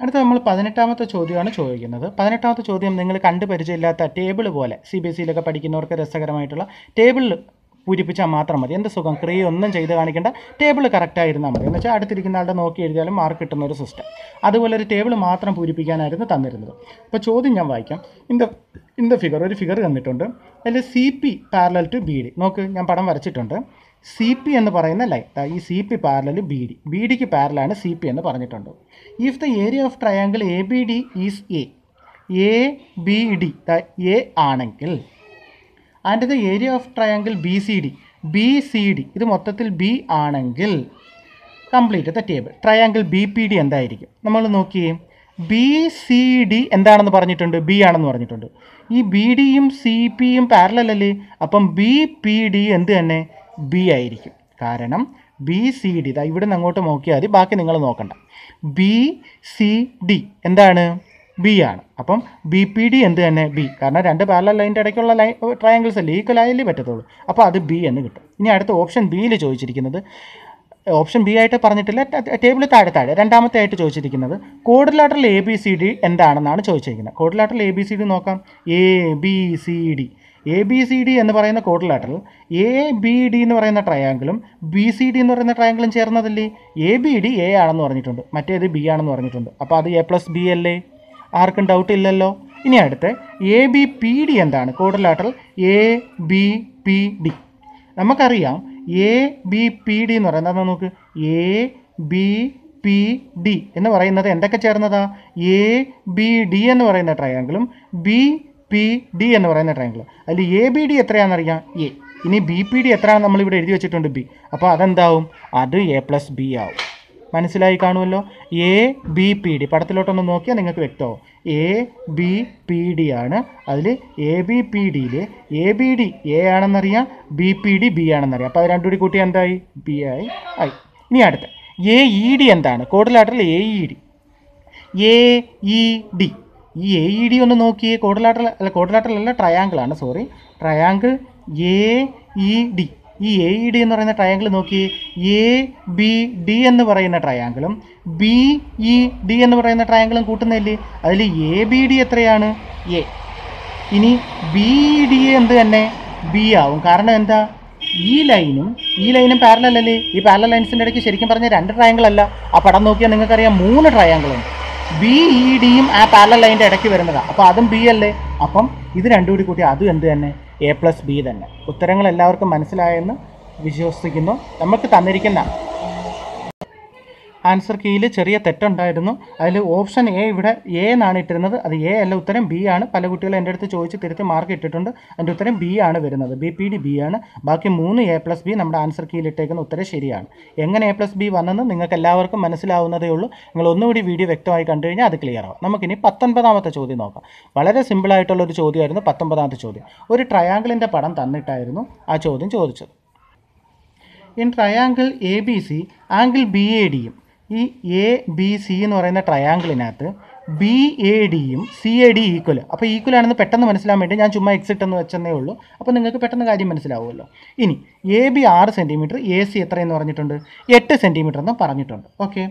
അടുത്ത നമ്മൾ പതിനെട്ടാമത്തെ ചോദ്യമാണ് ചോദിക്കുന്നത്. പതിനെട്ടാമത്തെ ചോദ്യം നിങ്ങൾ കണ്ടു പരിചയമില്ലാത്ത ടേബിൾ പോലെ സി ബി എസ് സിയിലൊക്കെ പഠിക്കുന്നവർക്ക് രസകരമായിട്ടുള്ള ടേബിൾ പൂരിപ്പിച്ചാൽ മാത്രം മതി. എന്ത് സുഖം? ക്രിയ ഒന്നും ചെയ്ത് കാണിക്കേണ്ട. ടേബിൾ കറക്റ്റായിരുന്നാൽ മതി. എന്ന് വെച്ചാൽ അടുത്തിരിക്കുന്ന ആളുടെ നോക്കി എഴുതിയാലും മാർക്ക് കിട്ടുന്ന ഒരു സിസ്റ്റം അതുപോലെ ഒരു ടേബിൾ മാത്രം പൂരിപ്പിക്കാനായിരുന്നു തന്നിരുന്നത്. അപ്പോൾ ചോദ്യം ഞാൻ വായിക്കാം. ഇൻ ഇൻ ഫിഗർ ഒരു ഫിഗർ തന്നിട്ടുണ്ട്. അതിൽ C P parallel to B D നോക്ക് ഞാൻ പടം വരച്ചിട്ടുണ്ട്. സി പി എന്ന് പറയുന്ന ലൈൻ ഈ C P parallel B D B ഡിക്ക് പാരലാണ് സി പി എന്ന് പറഞ്ഞിട്ടുണ്ട്. If the area of triangle A B D is A A B D A ആണെങ്കിൽ and the area of triangle B C D B C D ഇത് മൊത്തത്തിൽ B ആണെങ്കിൽ complete the table triangle B P D എന്തായിരിക്കും? നമ്മൾ നോക്കിയേ B C D എന്താണെന്ന് പറഞ്ഞിട്ടുണ്ട്? B ആണെന്ന് പറഞ്ഞിട്ടുണ്ട്. ഈ ബി ഡിയും സി പിയും പാരലല്ലേ അപ്പം ബി പി ഡി എന്ത് തന്നെ? ബി ആയിരിക്കും. കാരണം ബി സി ഡി ഇതാ ഇവിടെ നിന്ന് അങ്ങോട്ട് നോക്കിയാൽ മതി ബാക്കി നിങ്ങൾ നോക്കണ്ട. ബി സി ഡി എന്താണ്? ബി ആണ്. അപ്പം ബി പി ഡി എന്ത് തന്നെ? ബി. കാരണം രണ്ട് പാരലൽ ലൈന്റെ ഇടയ്ക്കുള്ള ലൈൻ ട്രയാങ്കിൾസ് അല്ലേ? ഈക്വൽ ആയാലേ പറ്റത്തുള്ളൂ. അപ്പോൾ അത് ബി എന്ന് കിട്ടും. ഇനി അടുത്ത ഓപ്ഷൻ ബിയിൽ ചോദിച്ചിരിക്കുന്നത് ഓപ്ഷൻ ബി ആയിട്ട് പറഞ്ഞിട്ടില്ല ടേബിൾ താഴെ താഴെ രണ്ടാമത്തെ ആയിട്ട് ചോദിച്ചിരിക്കുന്നത് quadrilateral A B C D എന്താണെന്നാണ് ചോദിച്ചിരിക്കുന്നത്. Quadrilateral A B C D നോക്കാം. A B C D A B C D എന്ന് പറയുന്ന കോഡിലാട്ടറൽ എ ബി ഡി എന്ന് പറയുന്ന ട്രയാങ്കിളും ബി സി ഡി എന്ന് പറയുന്ന ട്രയാങ്കിളും ചേർന്നതല്ലേ? എ ബി ഡി എ ആണെന്ന് പറഞ്ഞിട്ടുണ്ട്. മറ്റേത് ബി ആണെന്ന് പറഞ്ഞിട്ടുണ്ട്. അപ്പോൾ അത് എ പ്ലസ് ബി അല്ലേ? ആർക്കും ഡൗട്ട് ഇല്ലല്ലോ. ഇനി അടുത്ത് എ ബി പി ഡി എന്താണ്? Quadrilateral A B P D നമുക്കറിയാം എ ബി പി ഡി എന്ന് പറയുന്നത് എന്താ നോക്ക്? എ ബി പി ഡി എന്ന് പറയുന്നത് എന്തൊക്കെ ചേർന്നതാ? എ ബി ഡി എന്ന് പറയുന്ന ട്രയാങ്കിളും ബി പി ഡി എന്ന് പറയുന്ന ട്രയാങ്കിൾ അതിൽ എ ബി ഡി എത്രയാണെന്നറിയാം എ ഇനി ബി പി ഡി എത്രയാണെന്ന് നമ്മളിവിടെ എഴുതി വെച്ചിട്ടുണ്ട് ബി അപ്പോൾ അതെന്താവും? അത് എ പ്ലസ് ബി ആവും. മനസ്സിലായി കാണുമല്ലോ? എ ബി പി ഡി പടത്തിലോട്ടൊന്ന് നോക്കിയാൽ നിങ്ങൾക്ക് വ്യക്തമാവും. എ ബി പി ഡി ആണ്. അതിൽ എ ബി പി ഡിയിൽ എ ബി ഡി എ ആണെന്നറിയാം ബി പി ഡി ബി ആണെന്നറിയാം. അപ്പോൾ അത് രണ്ടും കൂടി കൂട്ടി എന്തായി? ബി ആയി ആയി. ഇനി അടുത്ത. എ ഇ ഡി എന്താണ്? Quadrilateral A E D A E D ഈ എ ഇ ഡി ഒന്ന് നോക്കിയേ കോഡലാട്ടൽ അല്ല കോഡലാട്ടൽ അല്ല ട്രയാങ്കിൾ ആണ് sorry triangle A E D ഈ എ ഇ ഡി എന്ന് പറയുന്ന ട്രയാങ്കിൾ നോക്കി. എ ബി ഡി എന്ന് പറയുന്ന ട്രയാങ്കിളും ബി ഇ ഡി എന്ന് പറയുന്ന ട്രയാങ്കിളും കൂട്ടുന്നില്ലേ അതിൽ എ ബി ഡി എത്രയാണ്? എ ഇനി ബി ഇ ഡി എന്ത് തന്നെ? ബി ആവും. കാരണം എന്താ? ഈ ലൈനും ഈ ലൈനും പാരലല്ലേ ഈ പാരലൽ ലൈൻസിന്റെ ഇടയ്ക്ക് ശരിക്കും പറഞ്ഞാൽ രണ്ട് ട്രയാങ്കിൾ അല്ല. ആ പടം നോക്കിയാൽ നിങ്ങൾക്കറിയാം മൂന്ന് ട്രയാങ്കിളുണ്ട് ബി ഇ ഡിയും ആ പാരലൽ ലൈന്റെ ഇടയ്ക്ക് വരുന്നതാണ് അപ്പോൾ അതും ബി അല്ലേ? അപ്പം ഇത് രണ്ടും കൂടി കൂട്ടി അതും എന്ത് തന്നെ? എ പ്ലസ് ബി തന്നെ. ഉത്തരങ്ങൾ എല്ലാവർക്കും മനസ്സിലായെന്ന് വിശ്വസിക്കുന്നു. നമുക്ക് തന്നിരിക്കുന്ന ആൻസർ കീയിൽ ചെറിയ തെറ്റുണ്ടായിരുന്നു. അതിൽ ഓപ്ഷൻ എ ഇവിടെ എ എന്നാണ് ഇട്ടിരുന്നത്. അത് എ അല്ല ഉത്തരം ബി ആണ്. പല കുട്ടികളും എന്റെ അടുത്ത് ചോദിച്ച് തിരുത്തി മാർക്ക് ഇട്ടിട്ടുണ്ട്. അതിന്റെ ഉത്തരം ബി ആണ് വരുന്നത്. ബി പി ഡി ബി ആണ്. ബാക്കി മൂന്ന് എ പ്ലസ് ബി നമ്മുടെ ആൻസർ കീയിൽ ഇട്ടേക്കുന്ന ഉത്തരം ശരിയാണ്. എങ്ങനെ എ പ്ലസ് ബി വന്നെന്ന് നിങ്ങൾക്ക് എല്ലാവർക്കും മനസ്സിലാവുന്നതേ ഉള്ളൂ. നിങ്ങൾ ഒന്നുകൂടി വീഡിയോ വ്യക്തമായി കണ്ടു കഴിഞ്ഞാൽ അത് ക്ലിയർ ആവും. നമുക്കിനി പത്തൊൻപതാമത്തെ ചോദ്യം നോക്കാം. വളരെ സിമ്പിളായിട്ടുള്ള ഒരു ചോദ്യമായിരുന്നു പത്തൊമ്പതാമത്തെ ചോദ്യം. ഒരു ട്രയാങ്കിളിന്റെ പടം തന്നിട്ടായിരുന്നു ആ ചോദ്യം ചോദിച്ചത്. In triangle A B C angle B A ഡിയും ഈ എ ബി സി എന്ന് പറയുന്ന ട്രയാങ്കിളിനകത്ത് ബി എ ഡിയും സി എ ഡി ഈക്വൽ അപ്പോൾ ഈക്വൽ ആണെന്ന് പെട്ടെന്ന് മനസ്സിലാൻ വേണ്ടി ഞാൻ ചുമ്മാ എക്സിറ്റ് എന്ന് വെച്ചെന്നേ ഉള്ളൂ. അപ്പോൾ നിങ്ങൾക്ക് പെട്ടെന്ന് കാര്യം മനസ്സിലാവുമല്ലോ. ഇനി എ ബി ആറ് സെന്റിമീറ്റർ എ സി എത്രയെന്ന് പറഞ്ഞിട്ടുണ്ട്? എട്ട് സെന്റിമീറ്റർ എന്ന് പറഞ്ഞിട്ടുണ്ട്. Okay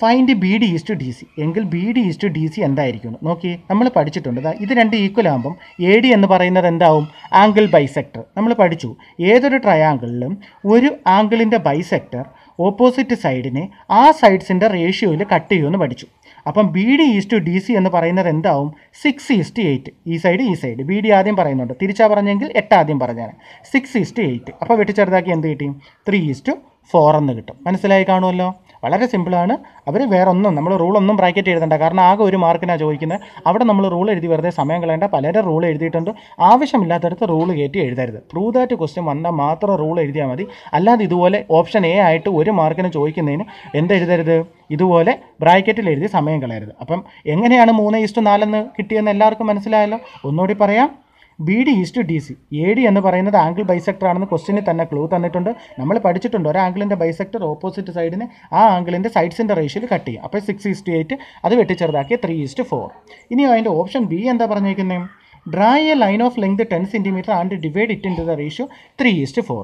find B D is to D C എങ്കിൽ B D is to D C എന്തായിരിക്കും? നോക്കി നമ്മൾ പഠിച്ചിട്ടുണ്ട്. ഇത് രണ്ട് ഈക്വൽ ആകുമ്പം എ ഡി എന്ന് പറയുന്നത് എന്താവും? ആംഗിൾ ബൈസെക്ടർ നമ്മൾ പഠിച്ചു. ഏതൊരു ട്രയാങ്കിളിലും ഒരു ആംഗിളിന്റെ ബൈസെക്ടർ ഓപ്പോസിറ്റ് സൈഡിനെ ആ സൈഡ്സിന്റെ റേഷ്യോയിൽ കട്ട് ചെയ്യുമെന്ന് പഠിച്ചു. അപ്പം B D is to D C എന്ന് പറയുന്നത് എന്താവും? സിക്സ് ഈസ്റ്റ് എയ്റ്റ് ഈ സൈഡ് ഈ സൈഡ് ബി ഡി ആദ്യം പറയുന്നുണ്ട്. തിരിച്ചാ പറഞ്ഞെങ്കിൽ എട്ട് ആദ്യം പറഞ്ഞാൽ സിക്സ് ഈസ്റ്റ് എയ്റ്റ് അപ്പോൾ വെട്ടിച്ചെറുതാക്കി എന്ത് കിട്ടി? ത്രീ ഈസ്റ്റ് ഫോർ എന്ന് കിട്ടും. മനസ്സിലായി കാണുമല്ലോ? വളരെ സിമ്പിളാണ്. അവർ വേറെ ഒന്നും നമ്മൾ റൂളൊന്നും ബ്രാക്കറ്റ് എഴുതണ്ട കാരണം ആകെ ഒരു മാർക്കിനാണ് ചോദിക്കുന്നത് അവിടെ നമ്മൾ റൂൾ എഴുതി വെറുതെ സമയം കളയേണ്ട. പലരും റൂൾ എഴുതിയിട്ടുണ്ട്. ആവശ്യമില്ലാത്തടത്ത് റൂൾ കയറ്റി എഴുതരുത്. പ്രൂവ് ദാറ്റ് ക്വസ്റ്റ്യൻ വന്നാൽ മാത്രം റൂൾ എഴുതിയാൽ മതി. അല്ലാതെ ഇതുപോലെ ഓപ്ഷൻ എ ആയിട്ട് ഒരു മാർക്കിന് ചോദിക്കുന്നതിന് എന്തെഴുതരുത് ഇതുപോലെ ബ്രാക്കറ്റിൽ എഴുതി സമയം കളയരുത്. അപ്പം എങ്ങനെയാണ് മൂന്ന് ഈസ്റ്റ് നാലെന്ന് കിട്ടിയെന്ന് എല്ലാവർക്കും മനസ്സിലായല്ലോ? ഒന്നുകൂടി പറയാം. B D is to D C A D എന്ന് പറയുന്നത് ആംഗിൾ ബൈസെക്ടർ ആണെന്ന് ക്വസ്റ്റിന് തന്നെ ക്ലൂ തന്നിട്ടുണ്ട്. നമ്മൾ പഠിച്ചിട്ടുണ്ട് ഒരു ആംഗിളിന്റെ ബൈസെക്ടർ ഓപ്പോസിറ്റ് സൈഡിന് ആ ആംഗിളിന്റെ സൈഡ്സിന്റെ റേഷ്യയിൽ കട്ട് ചെയ്യും അപ്പോൾ സിക്സ് ഈസ്റ്റ് എയ്റ്റ് അത് വെട്ടിച്ചെറുതാക്കി ത്രീ ഈസ്റ്റ് ഫോർ ഇനി അതിന്റെ ഓപ്ഷൻ ബി എന്താ പറഞ്ഞിരിക്കുന്നത് draw a line of length ten centimetre and divide it into the ratio three is to four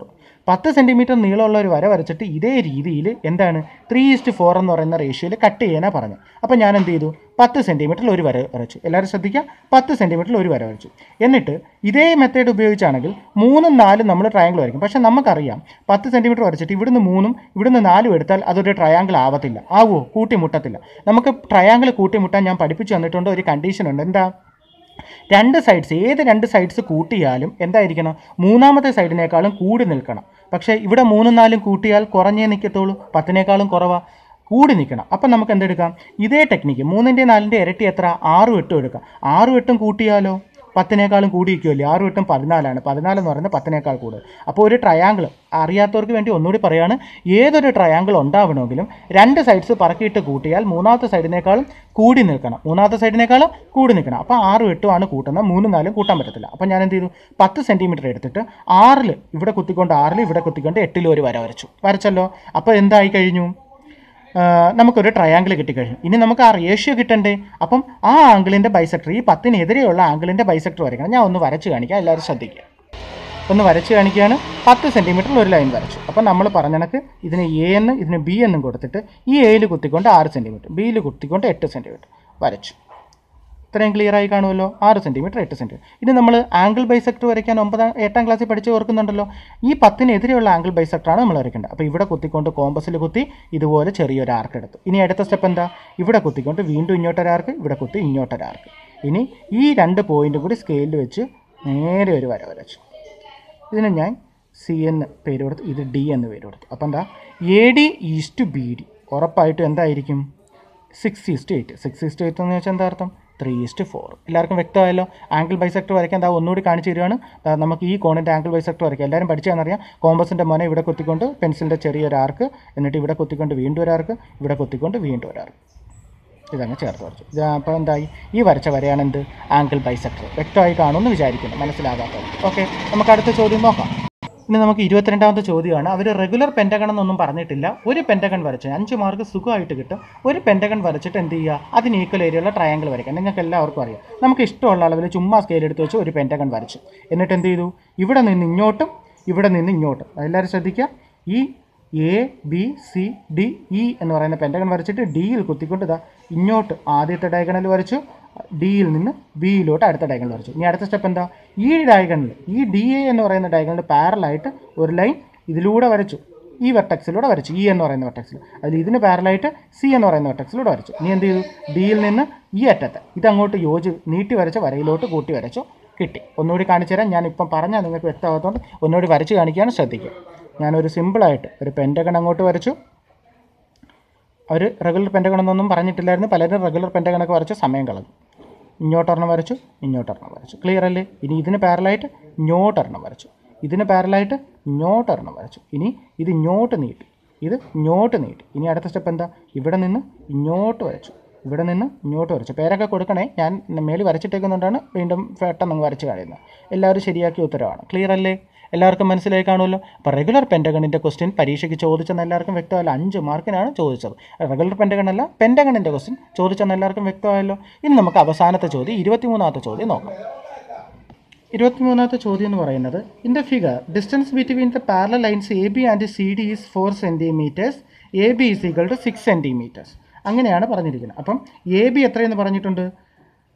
പത്ത് സെന്റിമീറ്റർ നീളമുള്ള ഒരു വര വരച്ചിട്ട് ഇതേ രീതിയിൽ എന്താണ് ത്രീ ഈസ്റ്റ് ഫോർ എന്ന് പറയുന്ന റേഷ്യോയിൽ കട്ട് ചെയ്യാനാണ് പറഞ്ഞത്. അപ്പോൾ ഞാൻ എന്ത് ചെയ്തു? പത്ത് സെന്റിമീറ്ററിൽ ഒരു വര വരച്ചു. എല്ലാവരും ശ്രദ്ധിക്കുക പത്ത് സെന്റിമീറ്ററിൽ ഒരു വര വരച്ചു. എന്നിട്ട് ഇതേ മെത്തേഡ് ഉപയോഗിച്ചാണെങ്കിൽ മൂന്നും നാലും നമ്മൾ ട്രയാങ്കിൾ വരയ്ക്കും. പക്ഷേ നമുക്കറിയാം പത്ത് സെന്റിമീറ്റർ വരച്ചിട്ട് ഇവിടുന്ന് മൂന്നും ഇവിടുന്ന് നാലും എടുത്താൽ അതൊരു ട്രയാങ്കിൾ ആവത്തില്ല. ആവുമോ കൂട്ടിമുട്ടത്തില്ല. നമുക്ക് ട്രയാങ്കിൾ കൂട്ടിമുട്ടാൻ ഞാൻ പഠിപ്പിച്ചു തന്നിട്ടുണ്ട്. ഒരു കണ്ടീഷൻ ഉണ്ട്. എന്താ? രണ്ട് സൈഡ്സ് ഏത് രണ്ട് സൈഡ്സ് കൂട്ടിയാലും എന്തായിരിക്കണം? മൂന്നാമത്തെ സൈഡിനേക്കാളും കൂടി നിൽക്കണം. പക്ഷേ ഇവിടെ മൂന്നും നാലും കൂട്ടിയാൽ കുറഞ്ഞേ നിൽക്കത്തുള്ളൂ പത്തിനേക്കാളും കുറവാ. കൂടി നിൽക്കണം. അപ്പം നമുക്ക് എന്തെടുക്കാം? ഇതേ ടെക്നിക്ക് മൂന്നിന്റെ നാലിന്റെ ഇരട്ടി എത്ര? ആറും എട്ടും എടുക്കാം. ആറും എട്ടും കൂട്ടിയാലോ? പത്തിനേക്കാളും കൂടി ആറ് വട്ടം പതിനാലാണ്. പതിനാല് എന്ന് പറയുന്നത് പത്തിനേക്കാൾ കൂടുതൽ. അപ്പോൾ ഒരു ട്രയാങ്കിൾ അറിയാത്തവർക്ക് വേണ്ടി ഒന്നുകൂടി പറയാണ് ഏതൊരു ട്രയാങ്കിൾ ഉണ്ടാവണമെങ്കിലും രണ്ട് സൈഡ്സ് പറക്കിയിട്ട് കൂട്ടിയാൽ മൂന്നാമത്തെ സൈഡിനേക്കാളും കൂടി നിൽക്കണം. മൂന്നാമത്തെ സൈഡിനേക്കാളും കൂടി നിൽക്കണം. അപ്പോൾ ആറും എട്ടുമാണ് കൂട്ടുന്നത്. മൂന്നും നാലും കൂട്ടാൻ പറ്റത്തില്ല. അപ്പോൾ ഞാൻ എന്ത് ചെയ്തു? പത്ത് സെന്റിമീറ്റർ എടുത്തിട്ട് ആറിൽ ഇവിടെ കുത്തിക്കൊണ്ട് ആറിൽ ഇവിടെ കുത്തിക്കൊണ്ട് എട്ടിൽ ഒരു വര വരച്ചു. വരച്ചല്ലോ. അപ്പോൾ എന്തായി കഴിഞ്ഞു? നമുക്കൊരു ട്രയാങ്കിൾ കിട്ടിക്കഴിഞ്ഞു. ഇനി നമുക്ക് ആ റേഷ്യോ കിട്ടണ്ടേ? അപ്പം ആ ആംഗിളിന്റെ ബൈസെക്ടർ ഈ പത്തിനെതിരെയുള്ള ആംഗിളിന്റെ ബൈസെക്ടർ വരയ്ക്കണം. ഞാൻ ഒന്ന് വരച്ച് കാണിക്കാം എല്ലാവരും ശ്രദ്ധിക്കുക. ഒന്ന് വരച്ച് കാണിക്കുകയാണ്. പത്ത് സെന്റിമീറ്ററിൽ ഒരു ലൈൻ വരച്ചു. അപ്പം നമ്മൾ പറഞ്ഞ കണക്ക് ഇതിന് എ എന്ന് ഇതിന് ബി എന്നും കൊടുത്തിട്ട് ഈ എയിൽ കുത്തിക്കൊണ്ട് ആറ് സെന്റിമീറ്റർ ബിയിൽ കുത്തിക്കൊണ്ട് എട്ട് സെന്റിമീറ്റർ വരച്ചു. ഇത്രയും ക്ലിയർ ആയി കാണുമല്ലോ? ആറ് സെന്റിമീറ്റർ എട്ട് സെന്റിമീറ്റർ ഇനി നമ്മൾ ആംഗിൾ ബൈസെക്ട് വരയ്ക്കാൻ ഒമ്പതാം എട്ടാം ക്ലാസ്സിൽ പഠിച്ച് ഓർക്കുന്നുണ്ടല്ലോ. ഈ പത്തിനെതിരെയുള്ള ആംഗിൾ ബൈസെക്ടറാണ് നമ്മൾ വരയ്ക്കേണ്ടത്. അപ്പോൾ ഇവിടെ കുത്തിക്കൊണ്ട് കോമ്പസിൽ കുത്തി ഇതുപോലെ ചെറിയൊരു ആർക്ക് എടുത്തു. ഇനി അടുത്ത സ്റ്റെപ്പ് എന്താ? ഇവിടെ കുത്തിക്കൊണ്ട് വീണ്ടും ഇങ്ങോട്ടൊരാർക്ക് ഇവിടെ കുത്തി ഇങ്ങോട്ടൊരാർക്ക് ഇനി ഈ രണ്ട് പോയിന്റും കൂടി സ്കെയിലിൽ വെച്ച് നേരെ ഒരു വര വരച്ചു. ഇതിന് ഞാൻ സി എന്ന് പേര് കൊടുത്തു. ഇത് ഡി എന്ന് പേര് കൊടുത്തു. അപ്പോൾ എന്താ? A D is to B D ഉറപ്പായിട്ടും എന്തായിരിക്കും? Six is to eight six is to eight എന്ന് വെച്ചാൽ എന്താ അർത്ഥം? ത്രീ ഈസ്റ്റ് ഫോർ എല്ലാവർക്കും വ്യക്തമായല്ലോ? ആംഗിൾ ബൈസെക്ടർ വരയ്ക്കാൻ എന്താ ഒന്നുകൂടി കാണിച്ചു തരികയാണ് നമുക്ക് ഈ കോണിന്റെ ആംഗിൾ ബൈസെക്ടർ വരയ്ക്കാം. എല്ലാവരും പഠിച്ചതെന്നറിയാം കോമ്പസിന്റെ മോനെ ഇവിടെ കുത്തിക്കൊണ്ട് പെൻസിലിന്റെ ചെറിയൊരു ആർക്ക് എന്നിട്ട് ഇവിടെ കുത്തിക്കൊണ്ട് വീണ്ടും ഒരു ആർക്ക് ഇവിടെ കുത്തിക്കൊണ്ട് വീണ്ടും ഒരു ആർക്ക് ഇതങ്ങ് ചേർത്ത് വരച്ചു. ഇത് അപ്പോൾ എന്തായി? ഈ വരച്ച വരയാണ് എന്ത്? ആംഗിൾ ബൈസെക്ടർ വ്യക്തമായി കാണുമെന്ന് വിചാരിക്കുന്നു. മനസ്സിലാകാത്തത് ഓക്കെ നമുക്ക് അടുത്ത ചോദ്യം നോക്കാം. ഇനി നമുക്ക് ഇരുപത്തിരണ്ടാമത്തെ ചോദ്യമാണ്. അവർ റെഗുലർ പെന്റഗൺ എന്നൊന്നും പറഞ്ഞിട്ടില്ല. ഒരു പെന്റഗൺ വരച്ച് അഞ്ച് മാർക്ക് സുഖമായിട്ട് കിട്ടും. ഒരു പെന്റഗൺ വരച്ചിട്ട് എന്ത് ചെയ്യുക? അതിന് ഈക്വൽ ഏരിയയുള്ള ട്രയാങ്കിൾ വരയ്ക്കാം നിങ്ങൾക്ക് എല്ലാവർക്കും അറിയാം. നമുക്ക് ഇഷ്ടമുള്ള അളവിൽ ചുമ്മാ സ്കെയിൽ എടുത്ത് വെച്ച് ഒരു പെന്റഗൺ വരച്ചു. എന്നിട്ട് എന്ത് ചെയ്തു? ഇവിടെ നിന്ന് ഇങ്ങോട്ടും ഇവിടെ നിന്ന് ഇങ്ങോട്ടും. എല്ലാവരും ശ്രദ്ധിക്കുക. ഈ A B C D E എന്ന് പറയുന്ന പെന്റഗൺ വരച്ചിട്ട് ഡിയിൽ കുത്തിക്കൊണ്ട് ഇതാ ഇങ്ങോട്ട് ആദ്യത്തെ ഡയഗണൽ വരച്ചു. ഡിയിൽ നിന്ന് ബിയിലോട്ട് അടുത്ത ഡയഗണൽ വരച്ചു. ഇനി അടുത്ത സ്റ്റെപ്പ് എന്താ? ഈ ഡയഗണൽ ഈ ഡി എ എന്ന് പറയുന്ന ഡയഗണൽ പാരലായിട്ട് ഒരു ലൈൻ ഇതിലൂടെ വരച്ചു. ഈ വെർട്ടക്സിലൂടെ വരച്ചു. ഇ എന്ന് പറയുന്ന വെർട്ടക്സിൽ അതിൽ ഇതിന് പാരലായിട്ട് സി എന്ന് പറയുന്ന വെർട്ടക്സിലൂടെ വരച്ചു. ഇനി എന്ത് ചെയ്തു? ഡിയിൽ നിന്ന് ഈ അറ്റത്ത് ഇതങ്ങോട്ട് യോജി നീട്ടി വരച്ച വരയിലോട്ട് കൂട്ടി വരച്ചു കിട്ടി. ഒന്നുകൂടി കാണിച്ചു തരാം. ഞാൻ ഇപ്പം പറഞ്ഞാൽ നിങ്ങൾക്ക് വ്യക്തമാകത്തോണ്ട് ഒന്നുകൂടി വരച്ച് കാണിക്കാൻ ശ്രദ്ധിക്കുക ഞാനൊരു സിമ്പിളായിട്ട് ഒരു പെന്റകൺ അങ്ങോട്ട് വരച്ചു. ഒരു റെഗുലർ പെന്റകൺ എന്നൊന്നും പറഞ്ഞിട്ടില്ലായിരുന്നു. പലരും റെഗുലർ പെന്റഗണൊക്കെ വരച്ച് സമയം കളഞ്ഞു. ഇങ്ങോട്ടൊരെണ്ണം വരച്ചു ഇങ്ങോട്ടൊരെണ്ണം വരച്ചു. ക്ലിയർ അല്ലേ? ഇനി ഇതിന് പാരലായിട്ട് ഇങ്ങോട്ടൊരെണ്ണം വരച്ചു. ഇതിന് പാരലായിട്ട് ഇങ്ങോട്ടൊരെണ്ണം വരച്ചു. ഇനി ഇത് ഇങ്ങോട്ട് നീട്ടി. ഇത് ഇങ്ങോട്ട് നീട്ടി. ഇനി അടുത്ത സ്റ്റെപ്പ് എന്താ? ഇവിടെ നിന്ന് ഇങ്ങോട്ട് വരച്ചു. ഇവിടെ നിന്ന് ഇങ്ങോട്ട് വരച്ചു. പേരൊക്കെ കൊടുക്കണേ. ഞാൻ മേളിൽ വരച്ചിട്ടേക്കുന്നുകൊണ്ടാണ് വീണ്ടും പെട്ടെന്ന് വരച്ച് കഴിയുന്നത് എല്ലാവരും ശരിയാക്കിയ ഉത്തരവാണ്. ക്ലിയർ അല്ലേ? എല്ലാവർക്കും മനസ്സിലായി കാണുമല്ലോ? അപ്പോൾ റെഗുലർ പെന്റഗണിന്റെ ക്വസ്റ്റ്യൻ പരീക്ഷയ്ക്ക് ചോദിച്ചെന്ന് എല്ലാവർക്കും വ്യക്തമല്ല അഞ്ച് മാർക്കിനാണ് ചോദിച്ചത്. റെഗുലർ പെന്റഗൺ അല്ല പെന്റഗണിന്റെ ക്വസ്റ്റ്യൻ ചോദിച്ചെന്ന് എല്ലാവർക്കും വ്യക്തമായല്ലോ. ഇനി നമുക്ക് അവസാനത്തെ ചോദ്യം ഇരുപത്തിമൂന്നാമത്തെ ചോദ്യം നോക്കാം. ഇരുപത്തിമൂന്നാമത്തെ ചോദ്യം എന്ന് പറയുന്നത് in the figure distance between the parallel lines A B and C D is four centimetres A B is equal to six centimetres അങ്ങനെയാണ് പറഞ്ഞിരിക്കുന്നത്. അപ്പം എ ബി എത്രയെന്ന് പറഞ്ഞിട്ടുണ്ട്?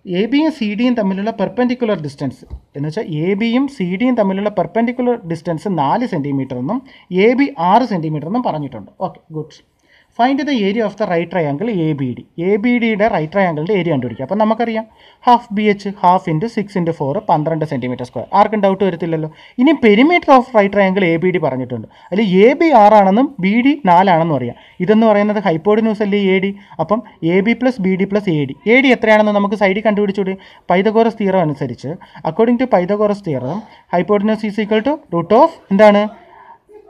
എ ബിയും സി ഡിയും തമ്മിലുള്ള പെർപെൻഡിക്കുലർ ഡിസ്റ്റൻസ് എന്ന് വെച്ചാൽ എ ബിയും സി ഡിയും തമ്മിലുള്ള പെർപെൻഡിക്കുലർ ഡിസ്റ്റൻസ് നാല് സെന്റിമീറ്റർ എന്നും എ ബി ആറ് സെന്റിമീറ്റർ എന്നും പറഞ്ഞിട്ടുണ്ട്. Okay good find the area of the right triangle A B D A B ഡിയുടെ റൈറ്റ് ട്രയാങ്കിളിന്റെ ഏരിയ കണ്ടുപിടിക്കുക അപ്പോൾ നമുക്കറിയാം half B H half into six into four പന്ത്രണ്ട് സെന്റിമീറ്റർ സ്ക്വയർ ആർക്കും ഡൗട്ട് വരത്തില്ലല്ലോ. ഇനി perimeter of right triangle A B D പറഞ്ഞിട്ടുണ്ട്. അതിൽ എ ബി ആറാണെന്നും ബി ഡി നാലാണെന്നും അറിയാം. ഇതെന്ന് പറയുന്നത് ഹൈപ്പോഡിന്യൂസ് അല്ലേ എ ഡി അപ്പം A B plus B D plus A D A D എത്രയാണെന്ന് നമുക്ക് സൈഡിൽ കണ്ടുപിടിച്ചുകൂടി പൈതകോറസ് തീറം അനുസരിച്ച് according to Pythagoras theorem hypotenuse is equal to root of എന്താണ്?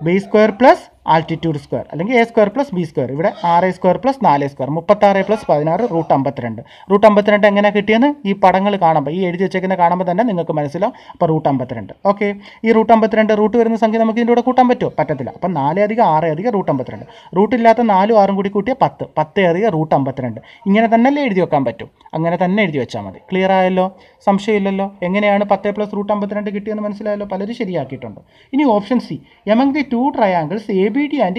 Base square plus altitude square അല്ലെങ്കിൽ A square plus B square. ഇവിടെ ആറ് A square plus നാല് സ്ക്വയർ. മുപ്പത്താറ് പ്ലസ് പതിനാറ് റൂട്ട് അമ്പത്തിരണ്ട്. റൂട്ട് അമ്പത്തിരണ്ട് എങ്ങനെ കിട്ടിയെന്ന്? ഈ പടങ്ങൾ കാണുമ്പോൾ ഈ എഴുതി വെച്ചേക്കുന്ന കാണുമ്പോൾ തന്നെ നിങ്ങൾക്ക് മനസ്സിലാവും. അപ്പോൾ റൂട്ട് അമ്പത്തിരണ്ട്. ഓക്കെ. ഈ റൂട്ട് അമ്പത്തിരണ്ട് റൂട്ട് വരുന്ന സംഖ്യ നമുക്ക് ഇതിന്റെ കൂടെ കൂട്ടാൻ പറ്റുമോ? പറ്റത്തില്ല. അപ്പം നാല് അധികം ആറ് അധികം റൂട്ട് അമ്പത്തിരണ്ട്. റൂട്ട് ഇല്ലാത്ത നാലും ആറും കൂടി കൂട്ടിയ പത്ത്. പത്ത് അധികം റൂട്ട് അമ്പത്തിരണ്ട്. ഇങ്ങനെ തന്നെയല്ലേ എഴുതി വെക്കാൻ പറ്റും. അങ്ങനെ തന്നെ എഴുതി വെച്ചാൽ മതി. ക്ലിയർ ആയല്ലോ? സംശയമില്ലല്ലോ? എങ്ങനെയാണ് പത്ത് പ്ലസ് റൂട്ട് അമ്പത്തിരണ്ട് കിട്ടിയെന്ന് മനസ്സിലായല്ലോ? പലരും ശരിയാക്കിയിട്ടുണ്ട്. ഇനി option C. Among the two triangles A B D and